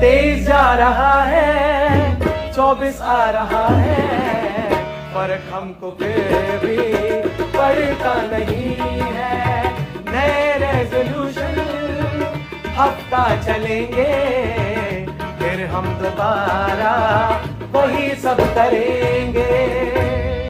तेईस जा रहा है, चौबीस आ रहा है। फ़र्क हमको फिर भी पड़ता नहीं है। नए रेजोल्यूशन हफ़्ता चलेंगे, फिर हम दोबारा वही सब करेंगे।